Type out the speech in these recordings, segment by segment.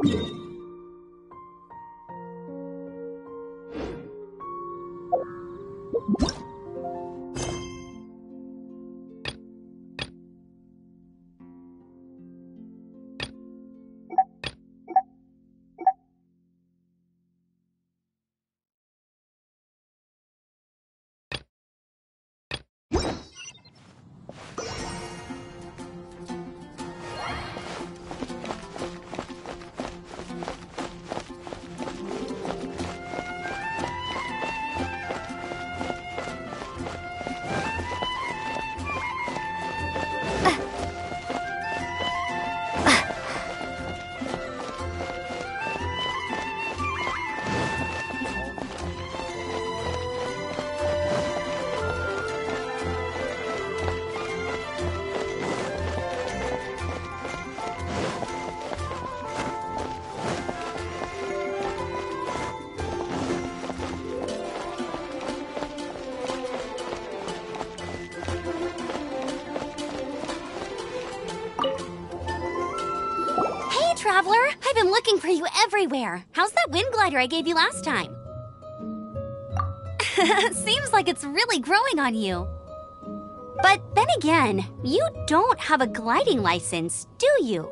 Hey, looking for you everywhere. How's that wind glider I gave you last time? Seems like it's really growing on you. But then again, you don't have a gliding license, do you?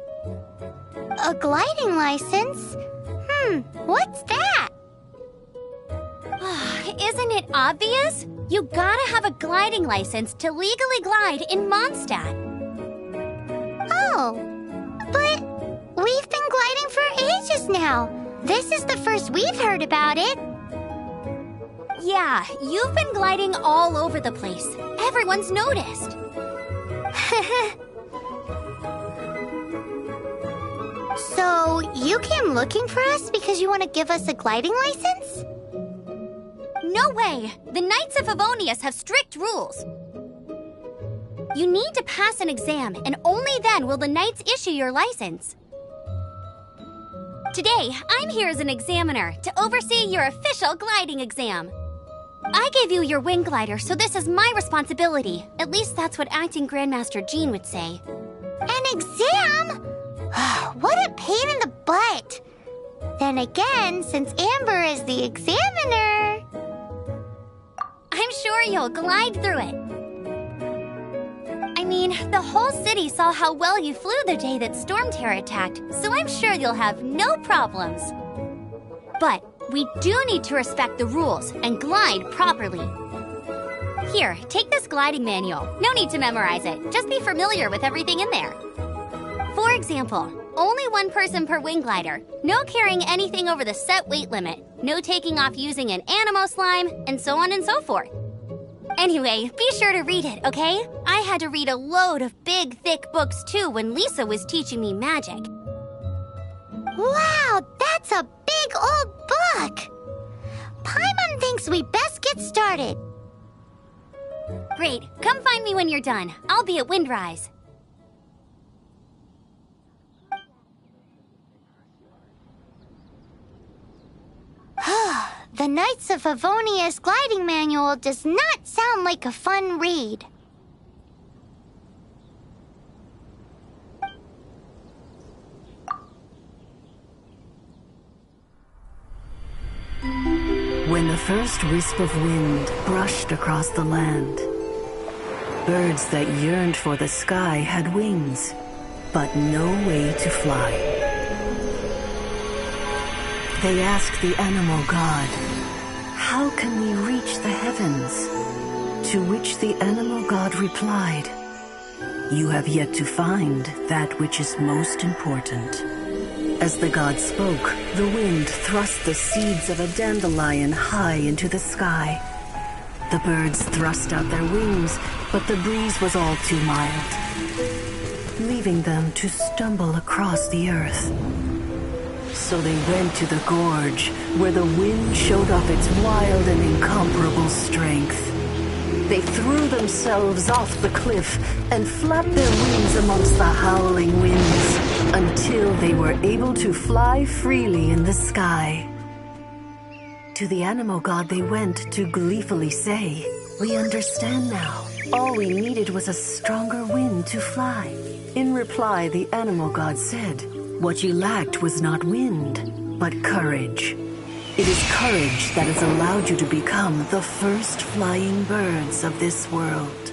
A gliding license? Hmm, what's that? Isn't it obvious? You gotta have a gliding license to legally glide in Mondstadt. Oh, but we've been gliding for ages now. This is the first we've heard about it. Yeah, you've been gliding all over the place. Everyone's noticed. so, you came looking for us because you want to give us a gliding license? No way! The Knights of Favonius have strict rules. You need to pass an exam, and only then will the Knights issue your license. Today, I'm here as an examiner to oversee your official gliding exam. I gave you your wing glider, so this is my responsibility. At least that's what acting Grandmaster Jean would say. An exam? Ah, what a pain in the butt. Then again, since Amber is the examiner. I'm sure you'll glide through it. Mean, the whole city saw how well you flew the day that Storm Terror attacked, so I'm sure you'll have no problems. But we do need to respect the rules and glide properly. Here, take this gliding manual. No need to memorize it, just be familiar with everything in there. For example, only one person per wing glider, no carrying anything over the set weight limit, no taking off using an Anemo slime, and so on and so forth. Anyway, be sure to read it, okay? I had to read a load of big, thick books too when Lisa was teaching me magic. Wow, that's a big old book! Paimon thinks we best get started. Great. Come find me when you're done. I'll be at Windrise. the Knights of Favonius gliding manual does not sound like a fun read. When the first wisp of wind brushed across the land, birds that yearned for the sky had wings, but no way to fly. They asked the Anemo god, How can we reach the heavens? To which the Anemo god replied, You have yet to find that which is most important. As the god spoke, the wind thrust the seeds of a dandelion high into the sky. The birds thrust out their wings, but the breeze was all too mild, leaving them to stumble across the earth. So they went to the gorge, where the wind showed off its wild and incomparable strength. They threw themselves off the cliff and flapped their wings amongst the howling winds until they were able to fly freely in the sky. To the Anemo god they went to gleefully say, We understand now. All we needed was a stronger wind to fly. In reply, the Anemo god said, What you lacked was not wind, but courage. It is courage that has allowed you to become the first flying birds of this world.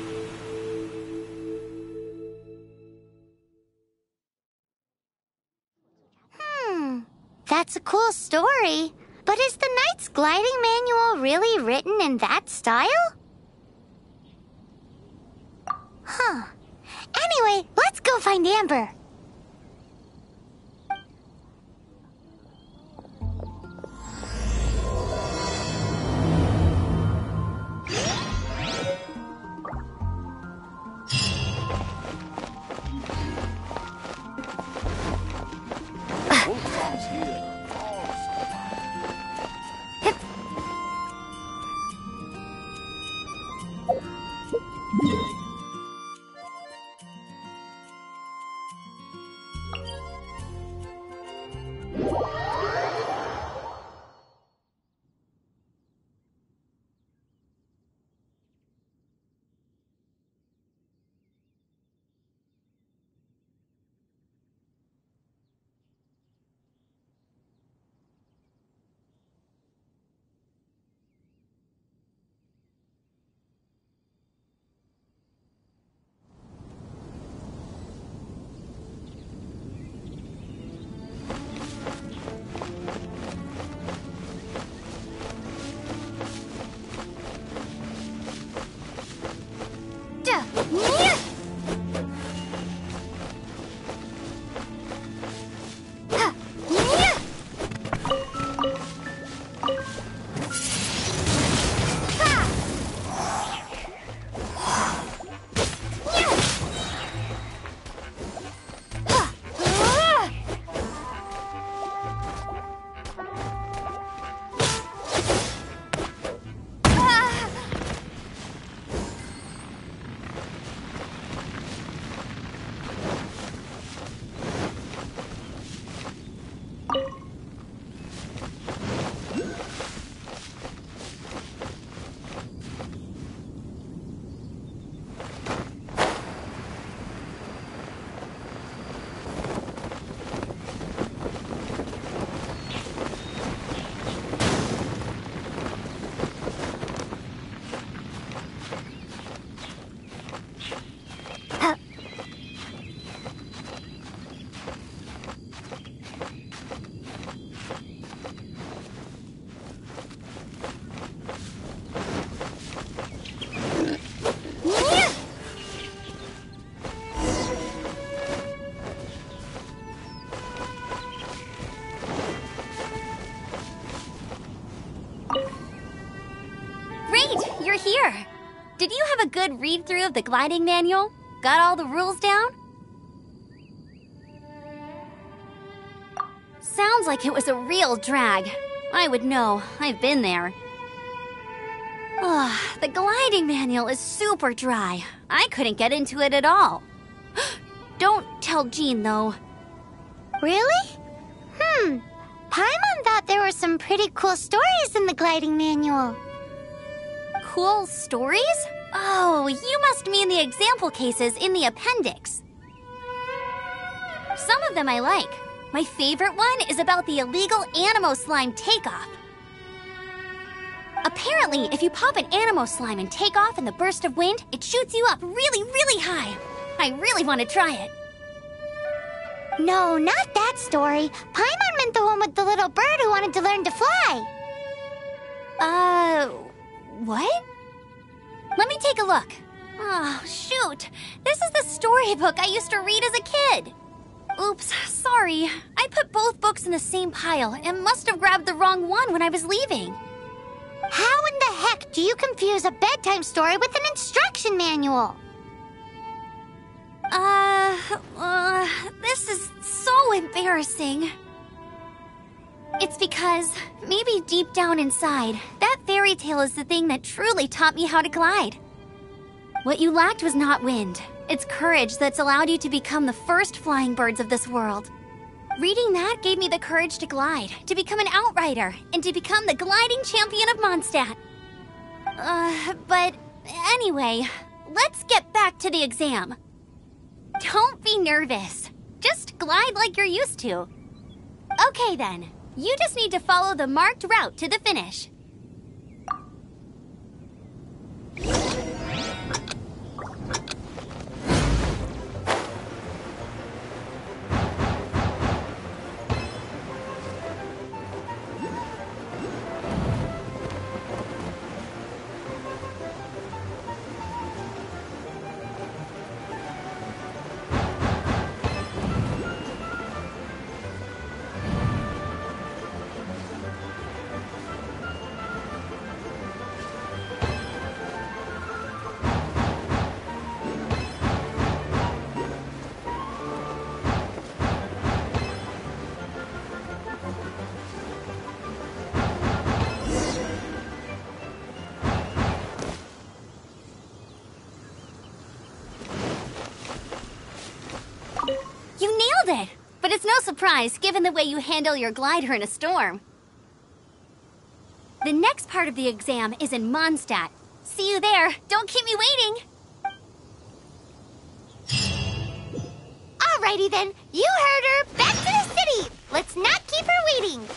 Hmm, that's a cool story. But is the Knight's gliding manual really written in that style? Huh. Anyway, let's go find Amber. Good read through of the gliding manual? Got all the rules down? Sounds like it was a real drag. I would know. I've been there. Ugh, the gliding manual is super dry. I couldn't get into it at all. Don't tell Jean, though. Really? Hmm. Paimon thought there were some pretty cool stories in the gliding manual. Cool stories? Oh, you must mean the example cases in the appendix. Some of them I like. My favorite one is about the illegal Anemo slime takeoff. Apparently, if you pop an Anemo slime and take off in the burst of wind, it shoots you up really, really high. I really want to try it. No, not that story. Paimon meant the one with the little bird who wanted to learn to fly. Uh, what? Let me take a look. Oh, shoot. This is the storybook I used to read as a kid. Oops, sorry. I put both books in the same pile and must have grabbed the wrong one when I was leaving. How in the heck do you confuse a bedtime story with an instruction manual? Uh, uh, this is so embarrassing. It's because, maybe deep down inside, that fairy tale is the thing that truly taught me how to glide. What you lacked was not wind. It's courage that's allowed you to become the first flying birds of this world. Reading that gave me the courage to glide, to become an outrider, and to become the gliding champion of Mondstadt. Uh, but anyway, let's get back to the exam. Don't be nervous. Just glide like you're used to. Okay then, you just need to follow the marked route to the finish. But it's no surprise given the way you handle your glider in a storm. The next part of the exam is in Mondstadt. See you there. Don't keep me waiting. Alrighty then, you heard her. Back to the city. Let's not keep her waiting.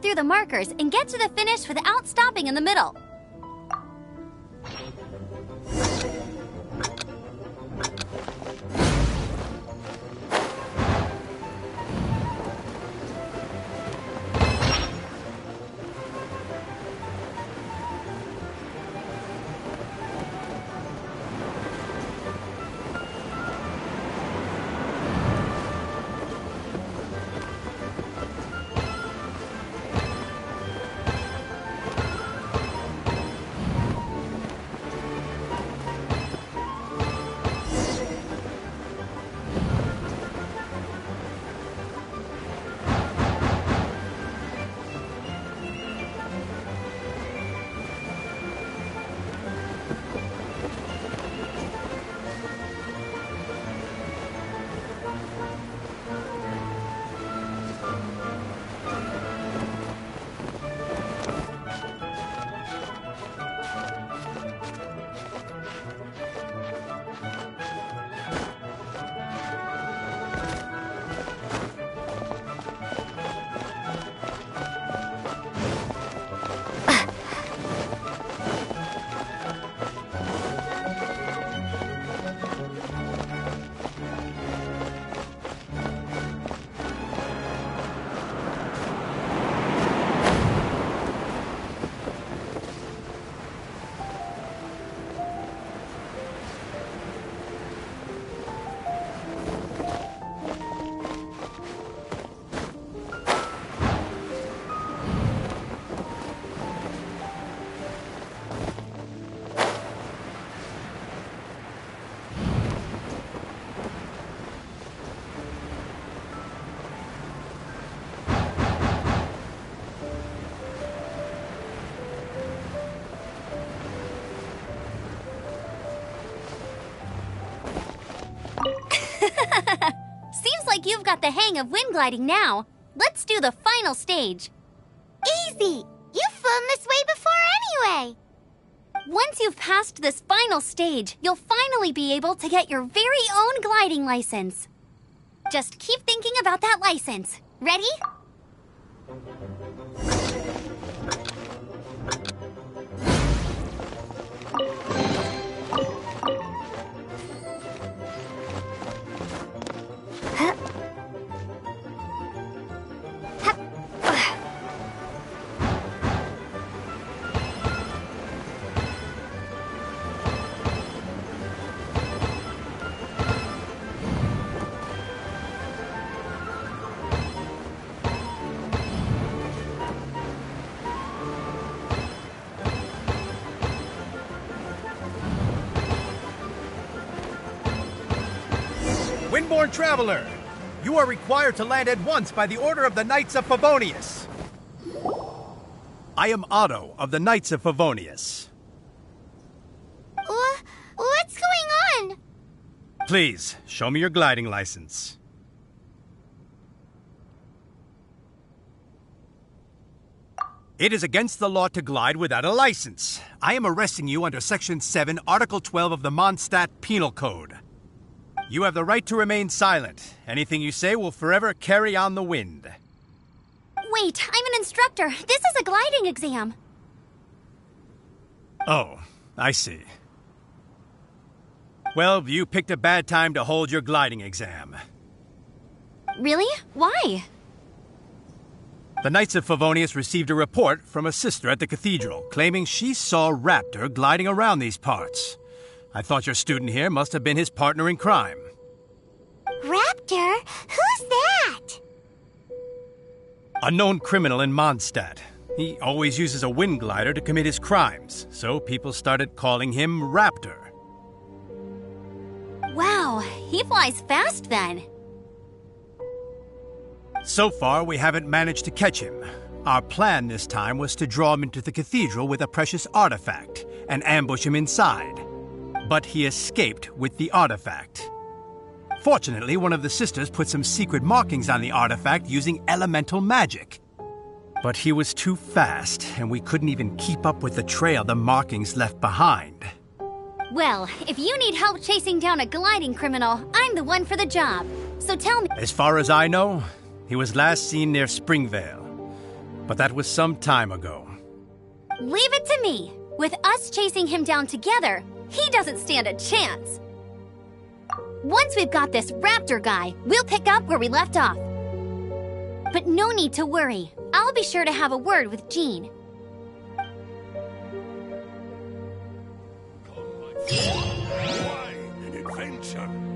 Through the markers and get to the finish without stopping in the middle. Got the hang of wind gliding now. Let's do the final stage. Easy! You've flown this way before anyway! Once you've passed this final stage, you'll finally be able to get your very own gliding license. Just keep thinking about that license. Ready? Traveler, you are required to land at once by the order of the Knights of Favonius. I am Otto of the Knights of Favonius. Wha- what's going on? Please, show me your gliding license. It is against the law to glide without a license. I am arresting you under Section 7, Article 12 of the Mondstadt Penal Code. You have the right to remain silent. Anything you say will forever carry on the wind. Wait, I'm an instructor. This is a gliding exam. Oh, I see. Well, you picked a bad time to hold your gliding exam. Really? Why? The Knights of Favonius received a report from a sister at the cathedral claiming she saw Raptor gliding around these parts. I thought your student here must have been his partner in crime. Raptor? Who's that? A known criminal in Mondstadt. He always uses a wind glider to commit his crimes, so people started calling him Raptor. Wow, he flies fast then. So far, we haven't managed to catch him. Our plan this time was to draw him into the cathedral with a precious artifact and ambush him inside. But he escaped with the artifact. Fortunately, one of the sisters put some secret markings on the artifact using elemental magic. But he was too fast, and we couldn't even keep up with the trail the markings left behind. Well, if you need help chasing down a gliding criminal, I'm the one for the job. So tell me, As far as I know, He was last seen near Springvale, but that was some time ago. Leave it to me. With us chasing him down together, he doesn't stand a chance. Once we've got this raptor guy, we'll pick up where we left off. But no need to worry. I'll be sure to have a word with Jean. adventure.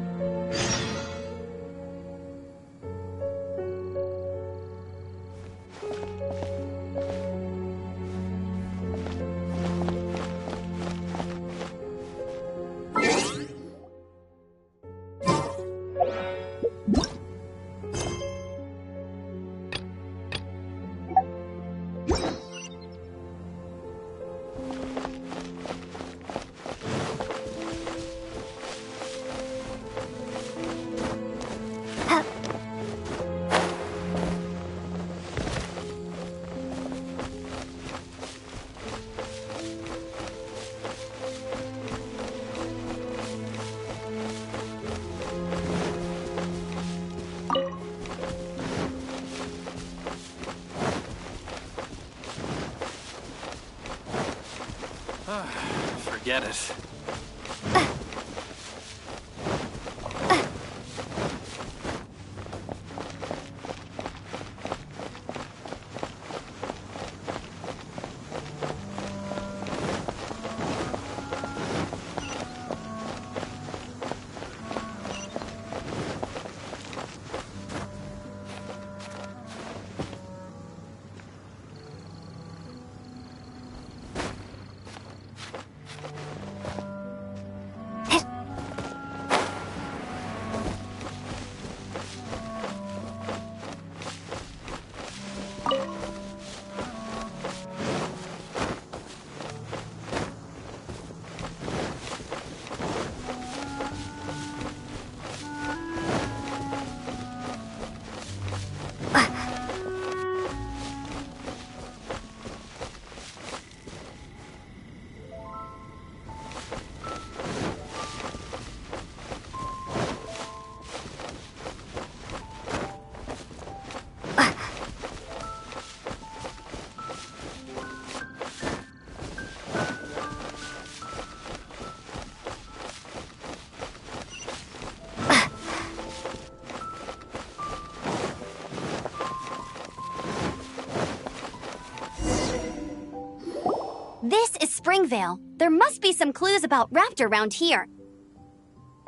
Springvale. There must be some clues about Raptor around here.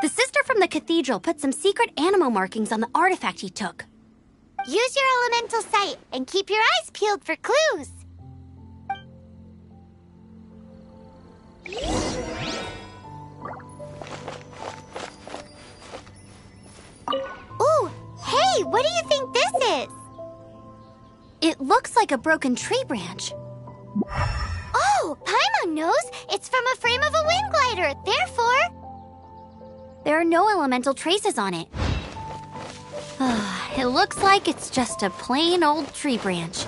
The sister from the cathedral put some secret Anemo markings on the artifact he took. Use your elemental sight and keep your eyes peeled for clues. Ooh, hey, what do you think this is? It looks like a broken tree branch. It's from a frame of a wind glider. Therefore, There are no elemental traces on it. it looks like it's just a plain old tree branch.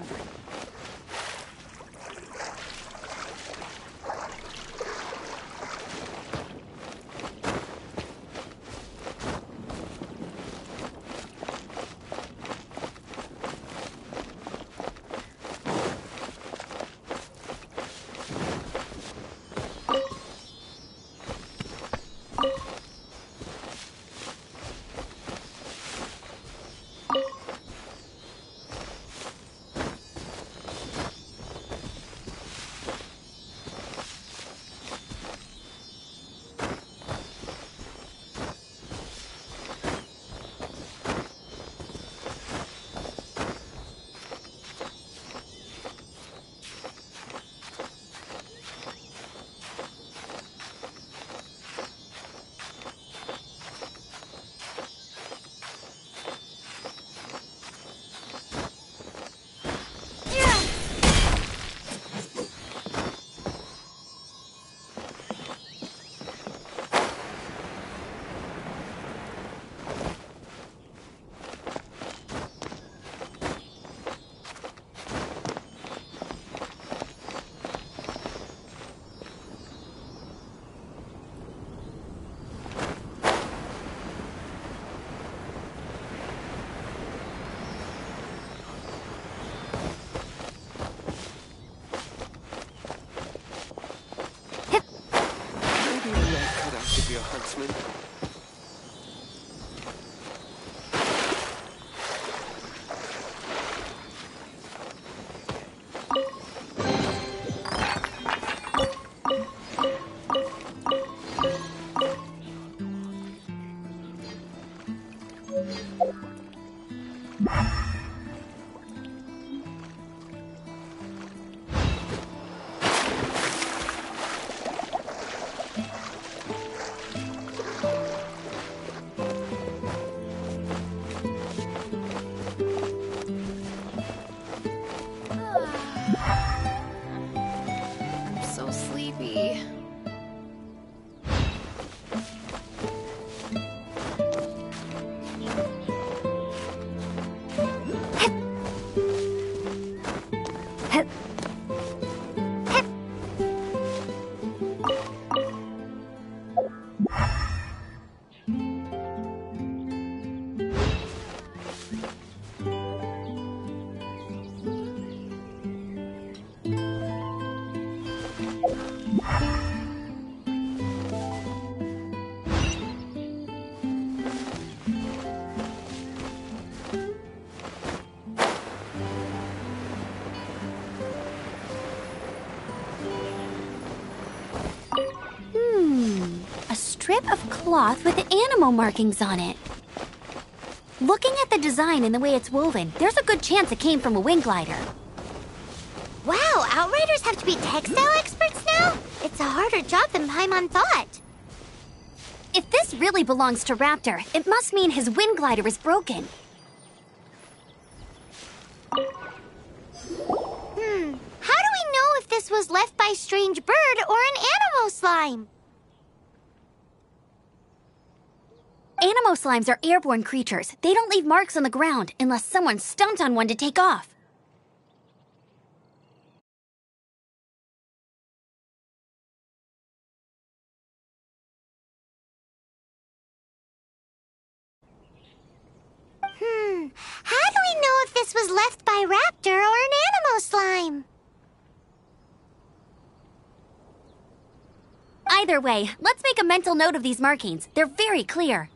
300. Cloth with animal markings on it. Looking at the design and the way it's woven, there's a good chance it came from a wind glider. Wow, Outriders have to be textile experts now? It's a harder job than Paimon thought. If this really belongs to Raptor, it must mean his wind glider is broken. Hmm, how do we know if this was left by Strange Bird or an Anemo slime? Anemo slimes are airborne creatures. They don't leave marks on the ground unless someone stomped on one to take off. Hmm, how do we know if this was left by Raptor or an Anemo slime? Either way, let's make a mental note of these markings. They're very clear.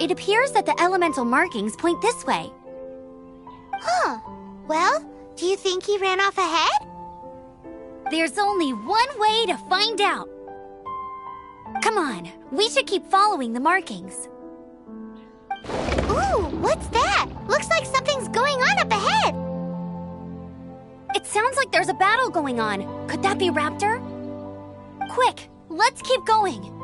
It appears that the elemental markings point this way. Huh. Well, do you think he ran off ahead? There's only one way to find out. Come on, we should keep following the markings. Ooh, what's that? Looks like something's going on up ahead. It sounds like there's a battle going on. Could that be Raptor? Quick, let's keep going.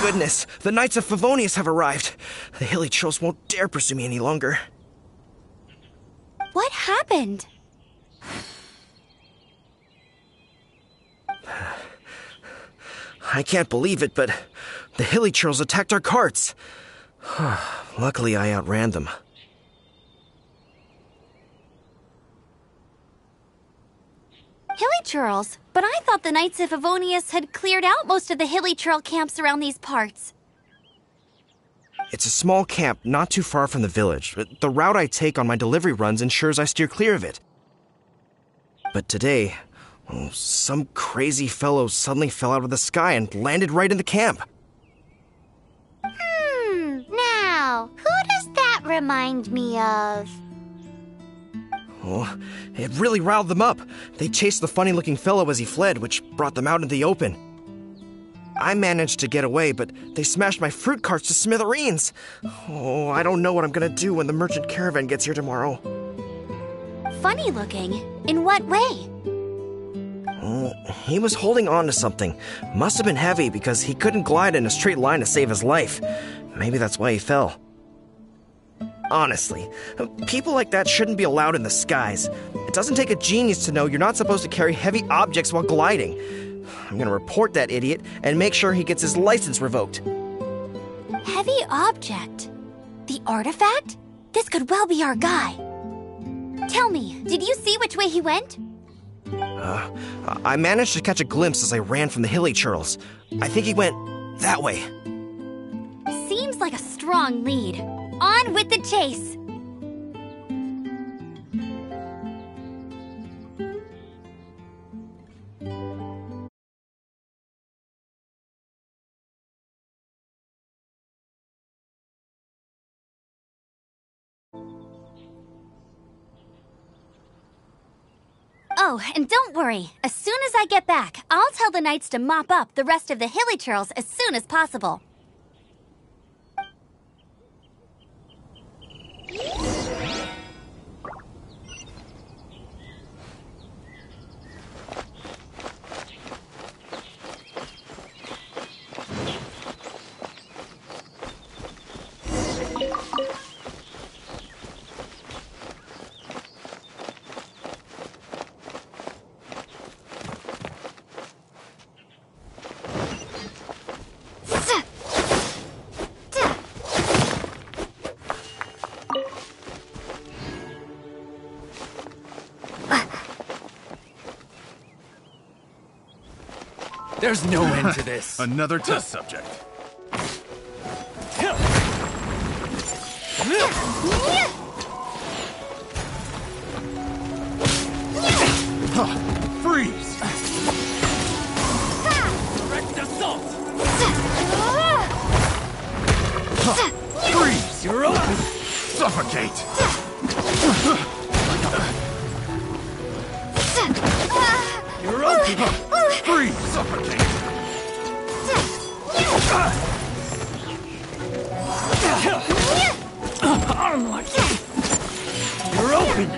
Goodness! The Knights of Favonius have arrived. The hilichurls won't dare pursue me any longer. What happened? I can't believe it, but the hilichurls attacked our carts. Luckily, I outran them. Hilly churls? But I thought the Knights of Favonius had cleared out most of the hilichurl camps around these parts. It's a small camp not too far from the village. The route I take on my delivery runs ensures I steer clear of it. But today, oh, some crazy fellow suddenly fell out of the sky and landed right in the camp. Hmm, now, who does that remind me of? Oh, it really riled them up. They chased the funny looking fellow as he fled, which brought them out in the open. I managed to get away, but they smashed my fruit carts to smithereens. Oh, I don't know what I'm gonna do when the merchant caravan gets here tomorrow. Funny looking. In what way? Oh, he was holding on to something. Must have been heavy because he couldn't glide in a straight line to save his life. Maybe that's why he fell. Honestly, people like that shouldn't be allowed in the skies. It doesn't take a genius to know you're not supposed to carry heavy objects while gliding. I'm gonna report that idiot and make sure he gets his license revoked. Heavy object. The artifact? This could well be our guy. Tell me, did you see which way he went? Uh, I managed to catch a glimpse as I ran from the hilichurls. I think he went that way. Seems like a strong lead. On with the chase! Oh, and don't worry. As soon as I get back, I'll tell the knights to mop up the rest of the hilichurls as soon as possible. There's no end to this. Another test subject. Freeze! Direct assault! Freeze! You're open! Suffocate! You're open! Freeze! Suffocate! You're open!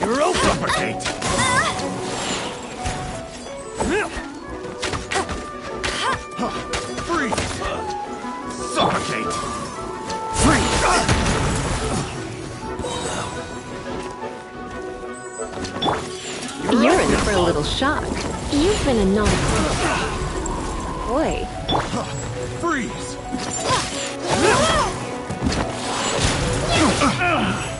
You're open! Suffocate! Little shock. You've been a naughty boy. Freeze!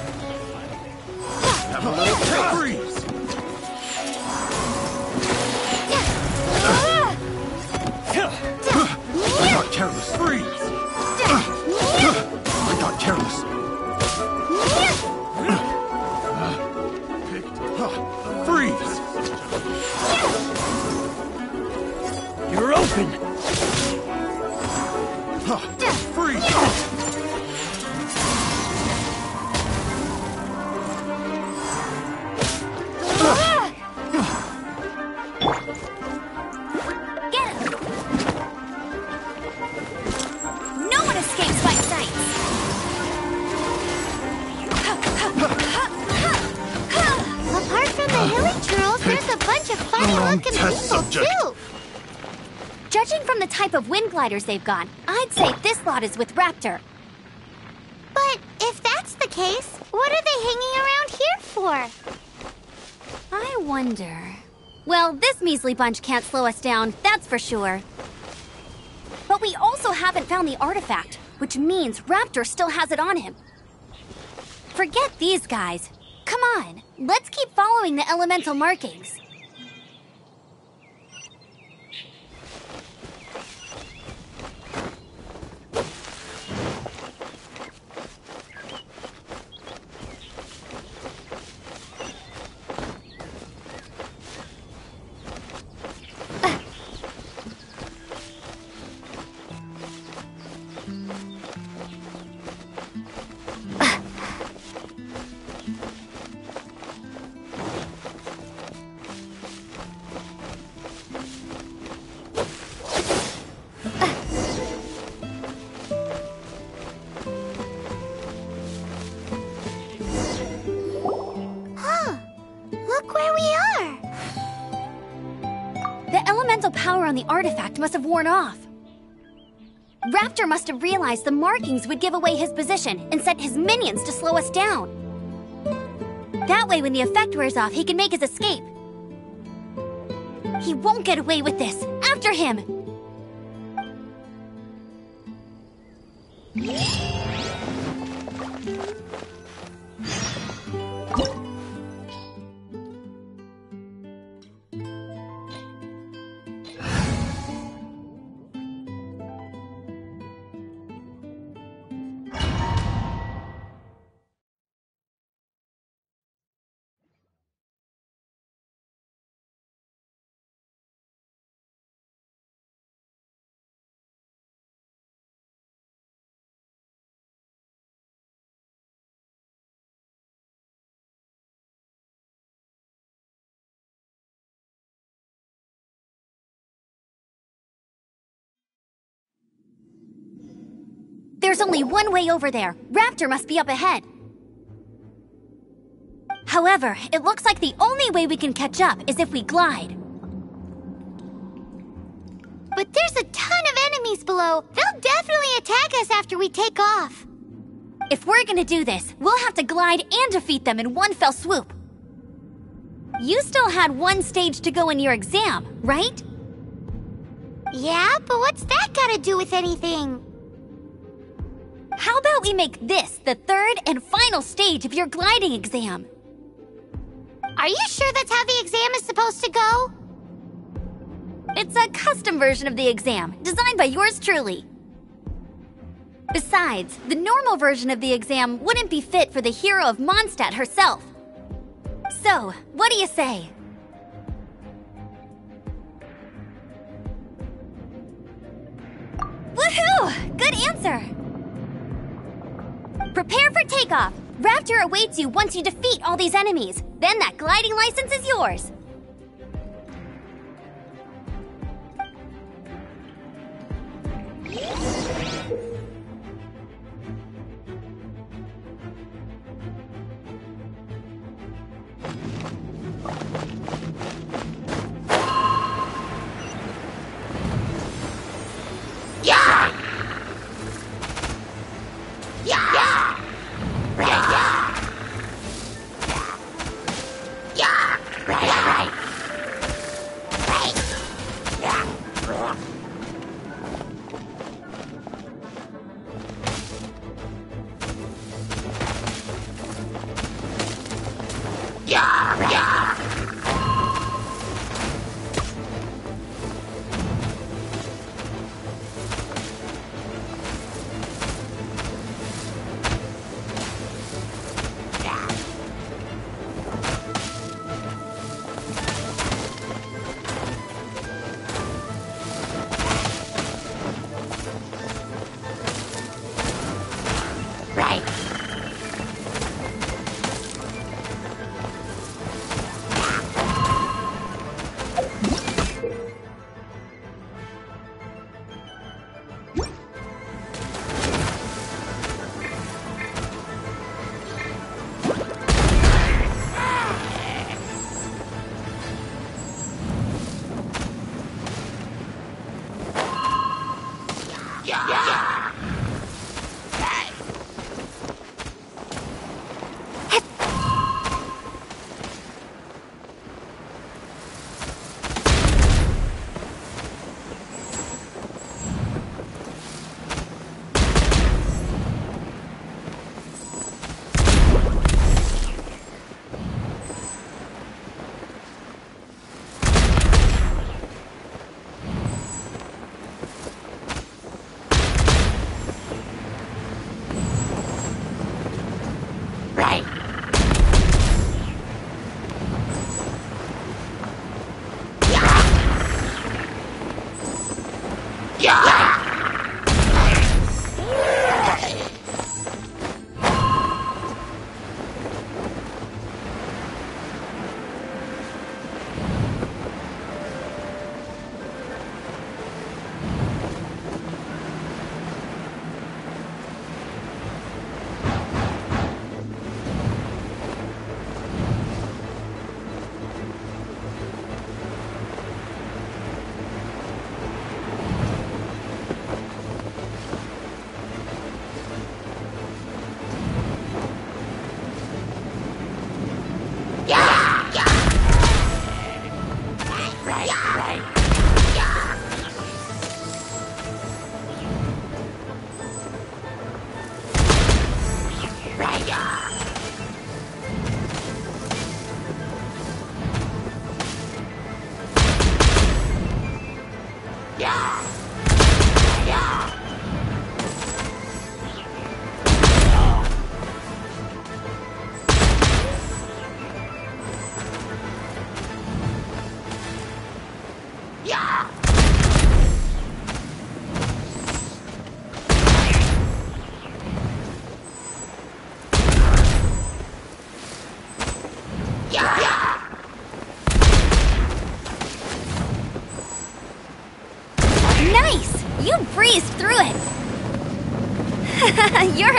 they've got, I'd say this lot is with Raptor. But if that's the case, what are they hanging around here for? I wonder. Well, this measly bunch can't slow us down, that's for sure. But we also haven't found the artifact, which means Raptor still has it on him. Forget these guys. Come on, let's keep following the elemental markings. On the artifact must have worn off. Raptor must have realized the markings would give away his position and sent his minions to slow us down. That way, when the effect wears off, he can make his escape. He won't get away with this. After him! There's only one way over there. Raptor must be up ahead. However, it looks like the only way we can catch up is if we glide. But there's a ton of enemies below. They'll definitely attack us after we take off. If we're gonna do this, we'll have to glide and defeat them in one fell swoop. You still had one stage to go in your exam, right? Yeah, but what's that got to do with anything? How about we make this the third and final stage of your gliding exam? Are you sure that's how the exam is supposed to go? It's a custom version of the exam, designed by yours truly. Besides, the normal version of the exam wouldn't be fit for the hero of Mondstadt herself. So, what do you say? Woohoo! Good answer! Prepare for takeoff! Raptor awaits you once you defeat all these enemies. Then that gliding license is yours.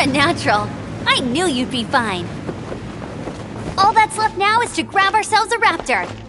A natural. I knew you'd be fine. All that's left now is to grab ourselves a raptor.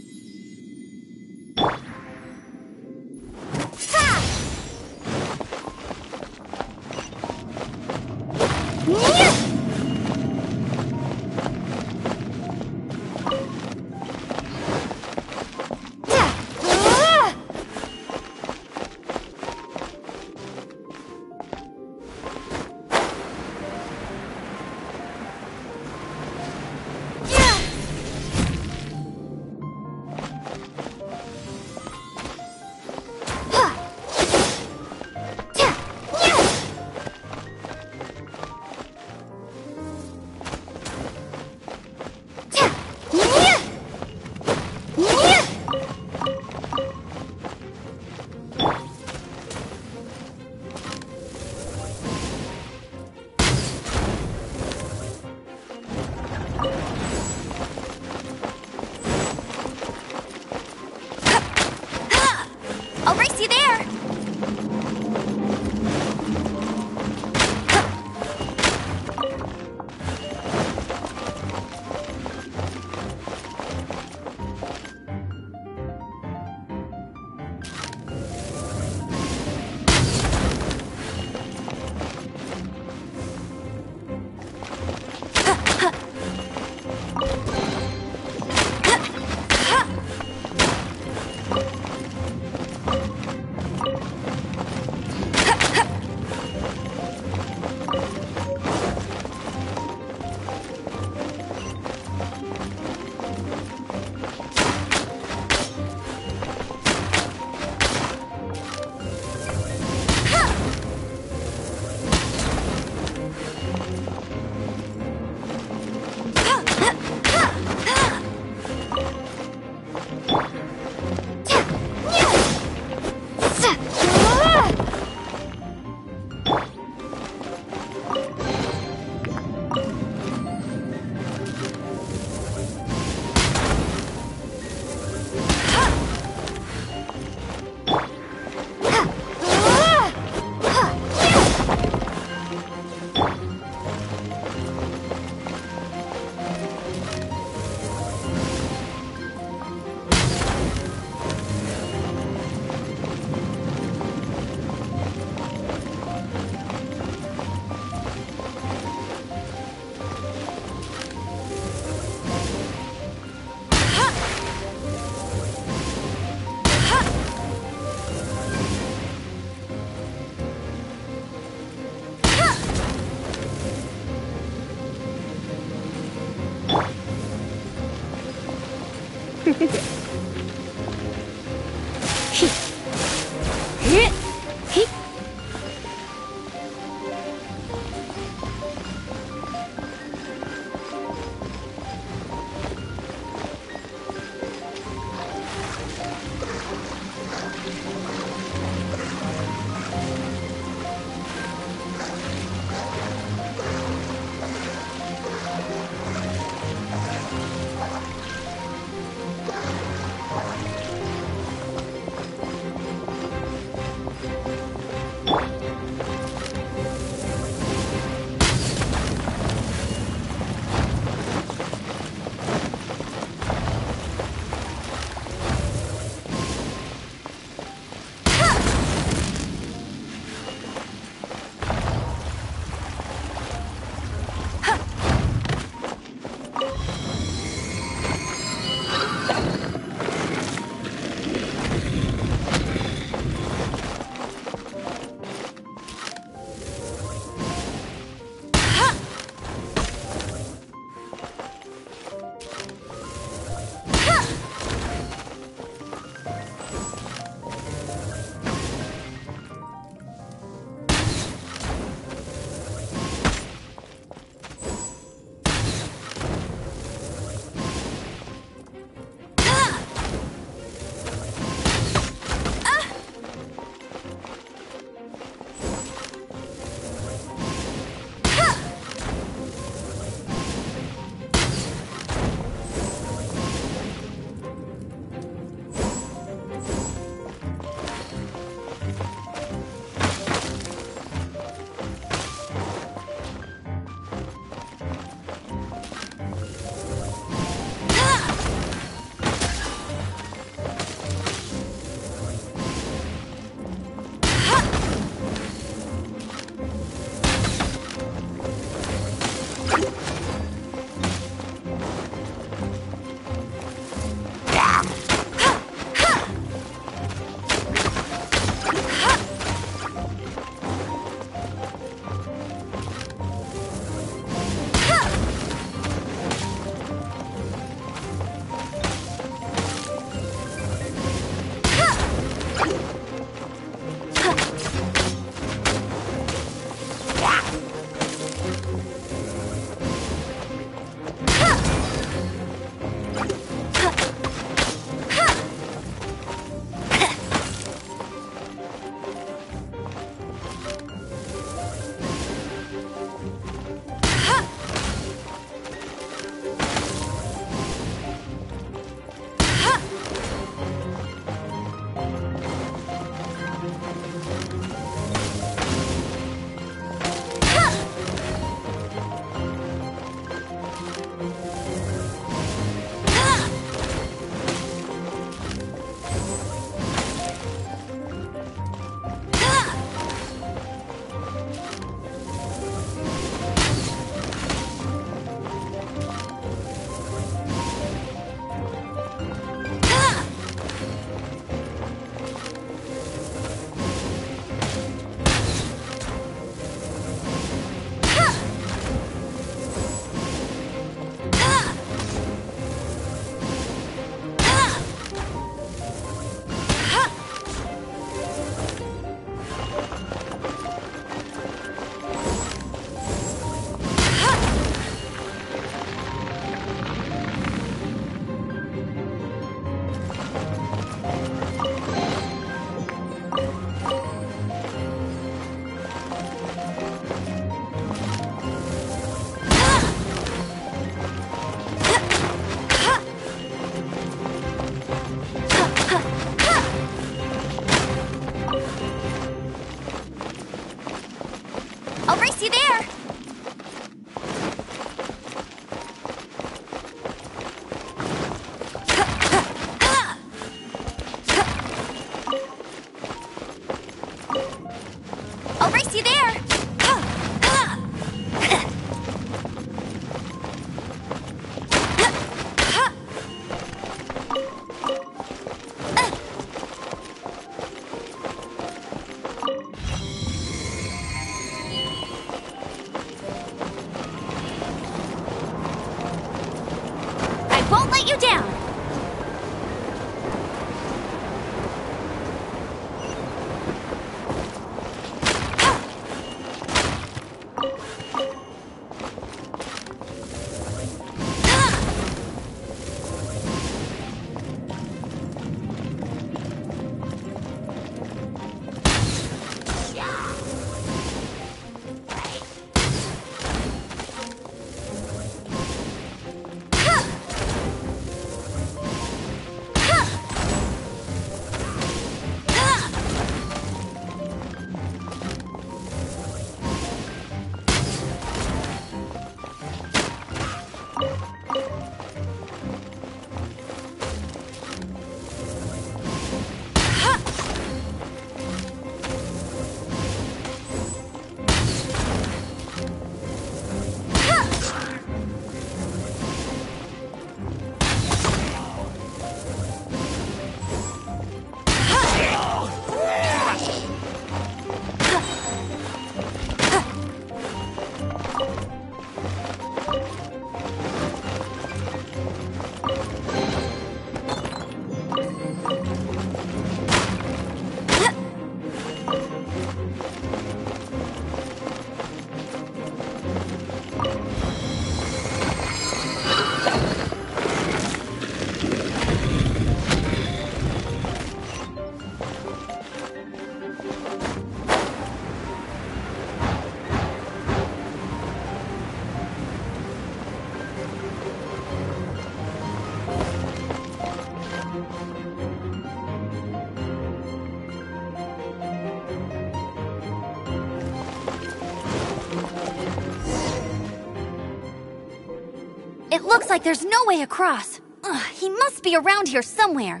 Looks like there's no way across. Ugh, he must be around here somewhere.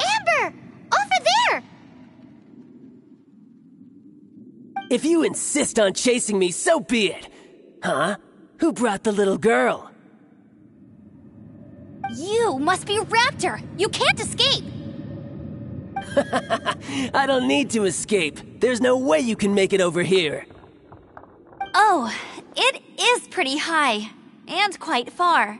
Amber! Over there! If you insist on chasing me, so be it. Huh? Who brought the little girl? You must be Raptor! You can't escape! I don't need to escape. There's no way you can make it over here. Oh, it is pretty high. And quite far.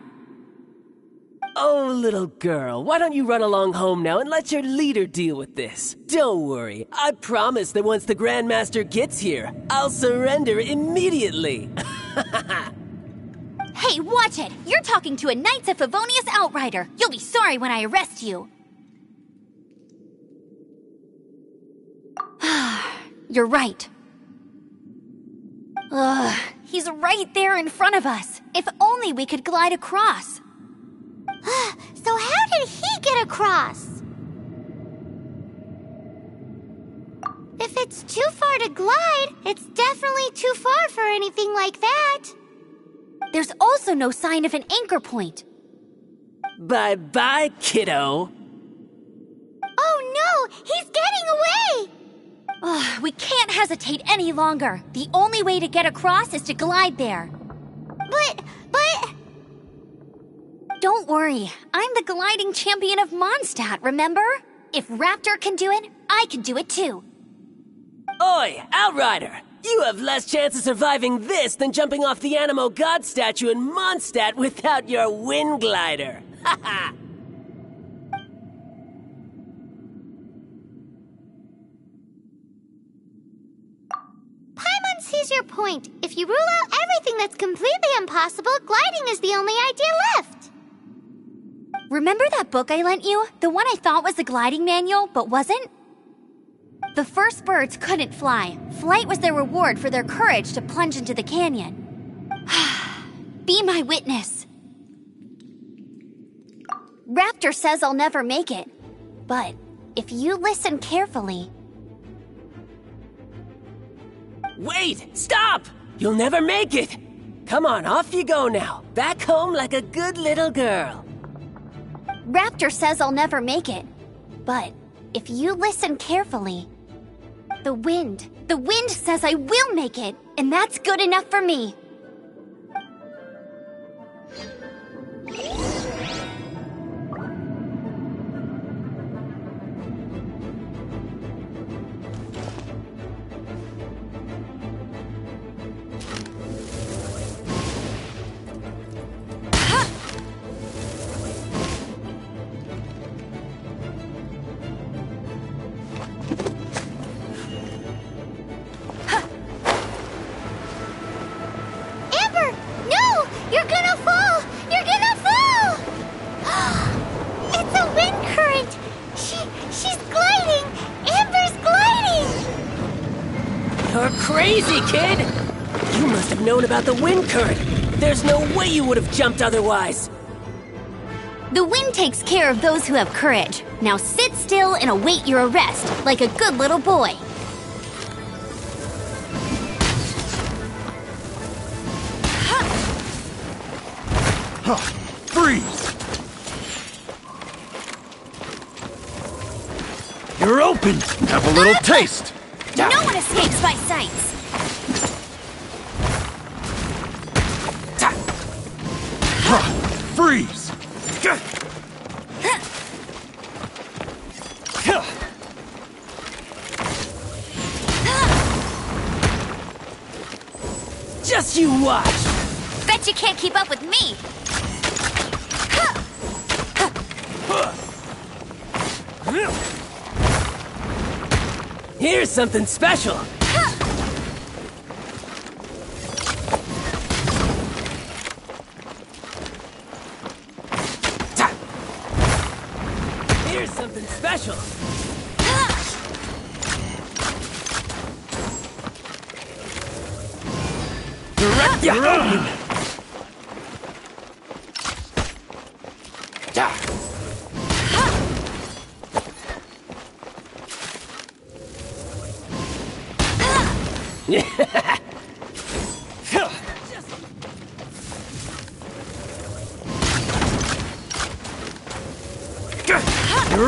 Oh, little girl, why don't you run along home now and let your leader deal with this? Don't worry, I promise that once the Grandmaster gets here, I'll surrender immediately. Hey, watch it! You're talking to a Knights of Favonius outrider. You'll be sorry when I arrest you. You're right. Ugh, he's right there in front of us. If only we could glide across. so how did he get across? If it's too far to glide, it's definitely too far for anything like that. There's also no sign of an anchor point. bye bye, kiddo. Oh no, he's getting away! Ugh, we can't hesitate any longer. The only way to get across is to glide there. But, but. Don't worry, I'm the gliding champion of Mondstadt, remember? If Raptor can do it, I can do it too. Oi, Outrider! You have less chance of surviving this than jumping off the Anemo God statue in Mondstadt without your wind glider. Ha ha! Paimon sees your point. If you rule out everything that's completely impossible, gliding is the only idea left. Remember that book I lent you? The one I thought was the gliding manual, but wasn't? The first birds couldn't fly. Flight was their reward for their courage to plunge into the canyon. Be my witness. Raptor says I'll never make it. But if you listen carefully, Wait! Stop! You'll never make it! Come on, off you go now. Back home like a good little girl. Raptor says I'll never make it. But if you listen carefully, the wind, the wind says I will make it, and that's good enough for me. Kid! You must have known about the wind current. There's no way you would have jumped otherwise. The wind takes care of those who have courage. Now sit still and await your arrest, like a good little boy. Freeze! You're open! Have a little taste! No one escapes by sights. Something special. You're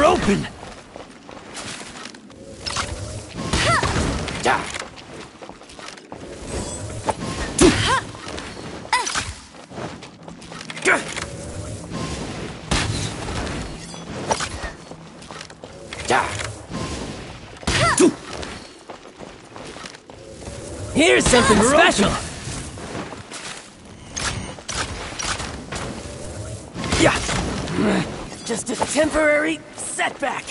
open! Something You're special. Yeah! Just a temporary setback.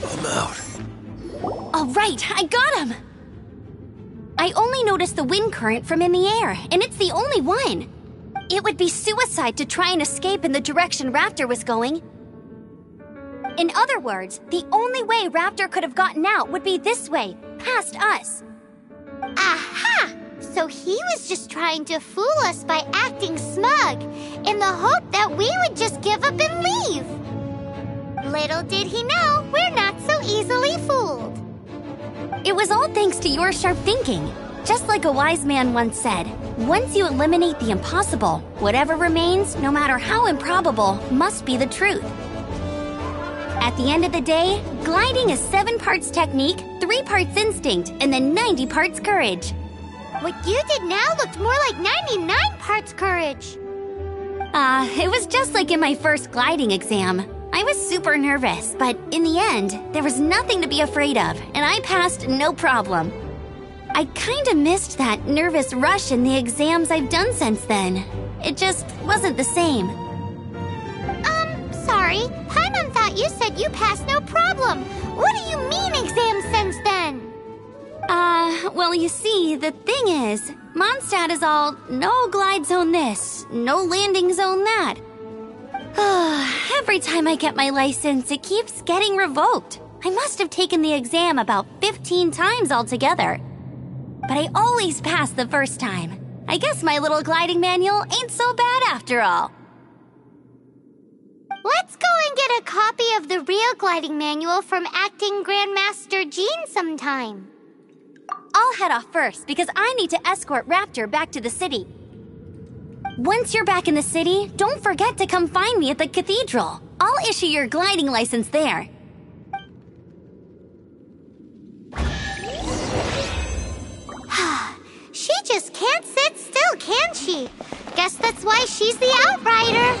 I'm out. All right, I got him. I only noticed the wind current from in the air, and it's the only one. It would be suicide to try and escape in the direction Raptor was going. In other words, the only way Raptor could have gotten out would be this way, past us. Aha! So he was just trying to fool us by acting smug, in the hope that we would just give up and leave. Little did he know we're not so easily fooled. It was all thanks to your sharp thinking. Just like a wise man once said, once you eliminate the impossible, whatever remains, no matter how improbable, must be the truth. At the end of the day, gliding is seven parts technique, three parts instinct, and then 90 parts courage. What you did now looked more like 99 parts courage. Ah, it was just like in my first gliding exam. I was super nervous, but in the end, there was nothing to be afraid of, and I passed no problem. I kinda missed that nervous rush in the exams I've done since then. It just wasn't the same. Um, sorry. Paimon thought you said you passed no problem. What do you mean exams since then? Uh, well, you see, the thing is, Mondstadt is all no glide zone this, no landing zone that. Every time I get my license, it keeps getting revoked. I must have taken the exam about 15 times altogether. But I always pass the first time. I guess my little gliding manual ain't so bad after all. Let's go and get a copy of the real gliding manual from acting Grandmaster Jean sometime. I'll head off first because I need to escort Raptor back to the city. Once you're back in the city, don't forget to come find me at the cathedral. I'll issue your gliding license there. Just can't sit still, can she? Guess that's why she's the outrider.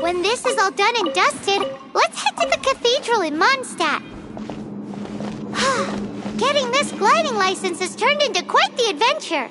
When this is all done and dusted, let's head to the cathedral in Mondstadt. Getting this gliding license has turned into quite the adventure.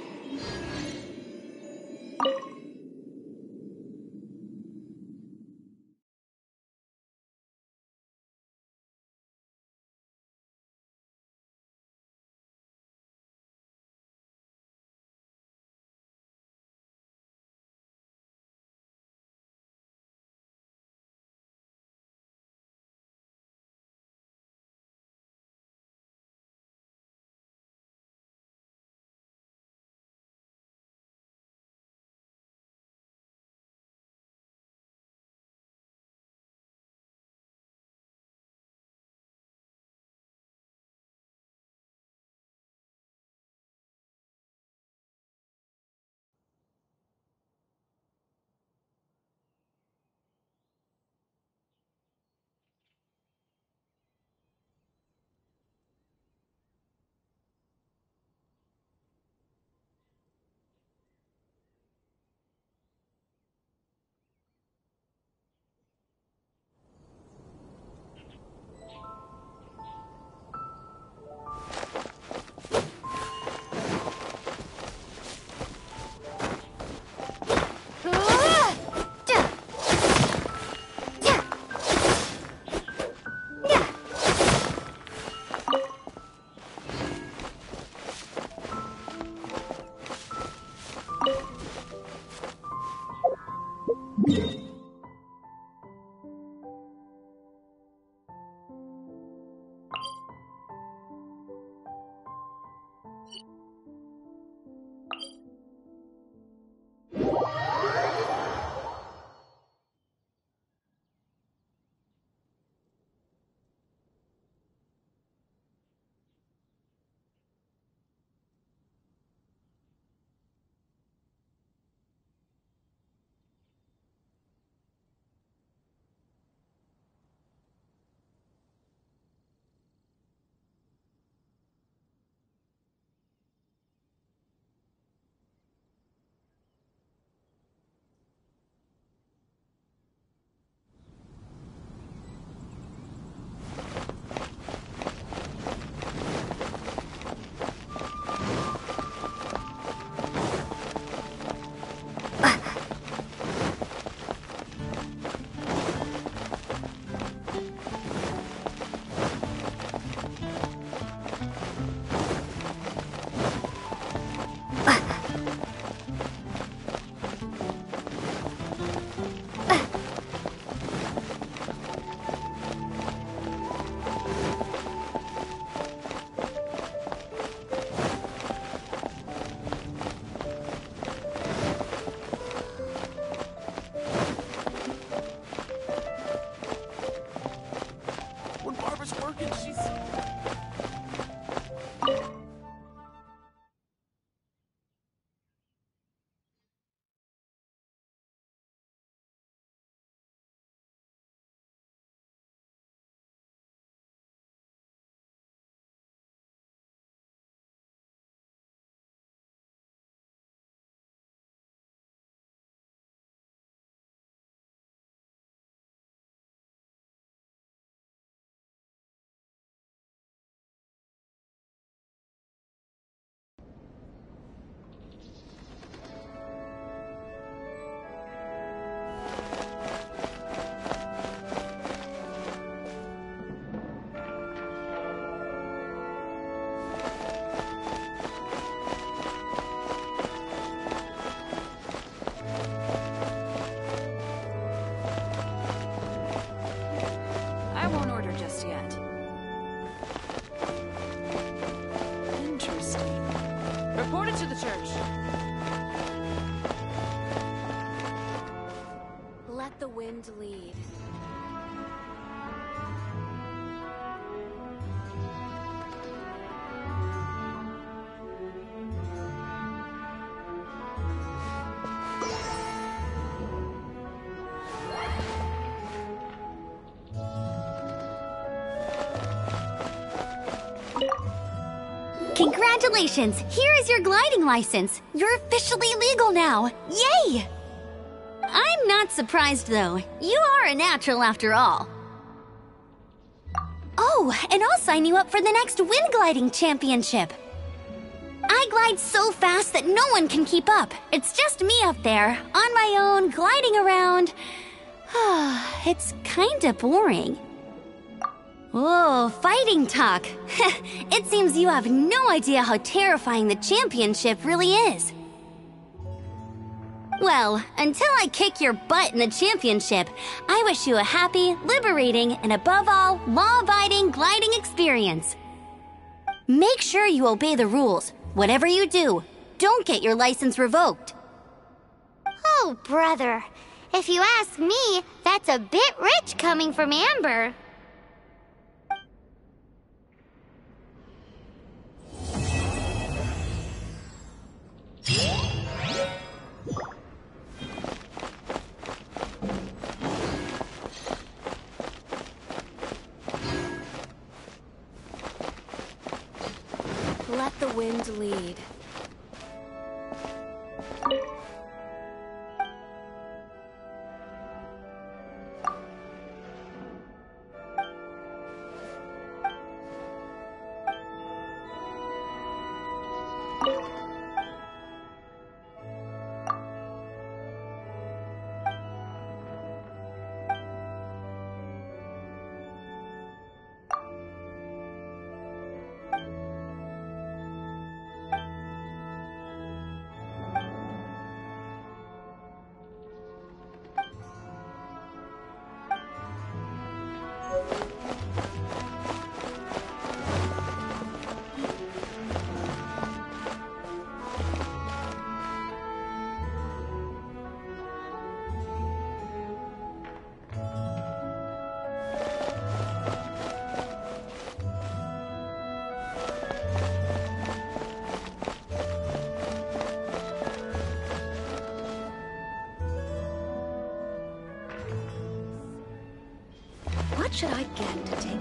Church. Let the wind lead. Congratulations! Here is your gliding license. You're officially legal now. Yay! I'm not surprised though. You are a natural after all. Oh, and I'll sign you up for the next wind gliding championship. I glide so fast that no one can keep up. It's just me up there, on my own, gliding around. it's kinda boring. Whoa, fighting talk. it seems you have no idea how terrifying the championship really is. Well, until I kick your butt in the championship, I wish you a happy, liberating, and above all, law abiding gliding experience. Make sure you obey the rules. Whatever you do, don't get your license revoked. Oh, brother. If you ask me, that's a bit rich coming from Amber. Let the wind lead. Should I get to take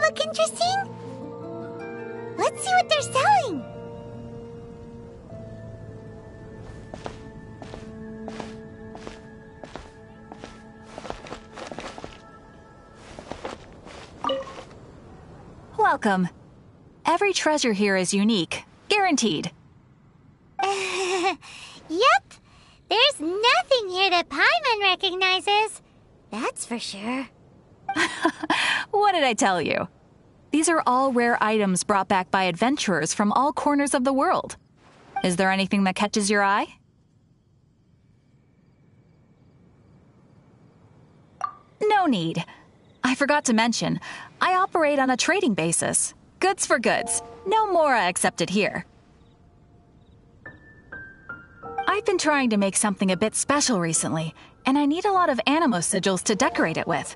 look interesting? Let's see what they're selling. Welcome. Every treasure here is unique, guaranteed. yep. There's nothing here that Paimon recognizes. That's for sure. I tell you? These are all rare items brought back by adventurers from all corners of the world. Is there anything that catches your eye? No need. I forgot to mention, I operate on a trading basis. Goods for goods. No Mora accepted here. I've been trying to make something a bit special recently, and I need a lot of Anemo sigils to decorate it with.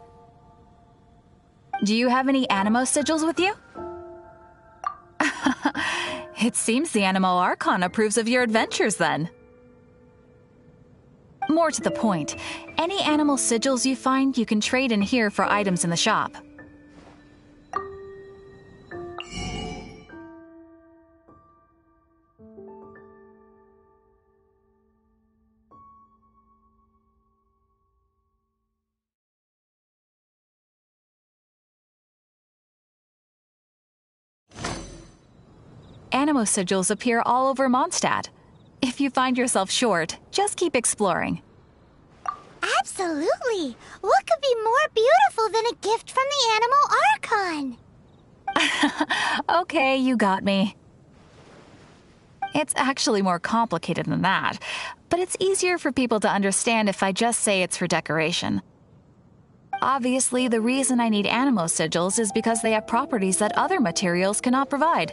Do you have any Anemo sigils with you? it seems the Anemo Archon approves of your adventures then. More to the point, any Anemo sigils you find you can trade in here for items in the shop. Anemo sigils appear all over Mondstadt. If you find yourself short, just keep exploring. Absolutely. What could be more beautiful than a gift from the Anemo Archon? okay, you got me. It's actually more complicated than that, but it's easier for people to understand if I just say it's for decoration. Obviously, the reason I need Anemo sigils is because they have properties that other materials cannot provide.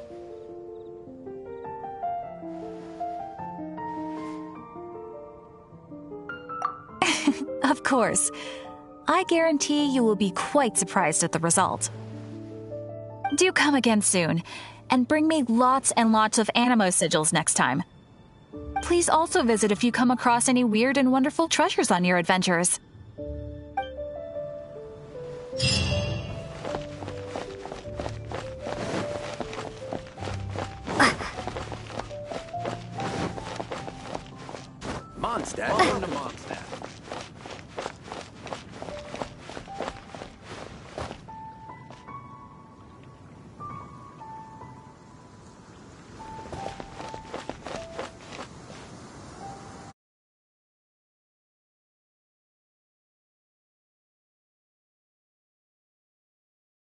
Of course. I guarantee you will be quite surprised at the result. Do come again soon, and bring me lots and lots of Anemo sigils next time. Please also visit if you come across any weird and wonderful treasures on your adventures. To Mondstadt.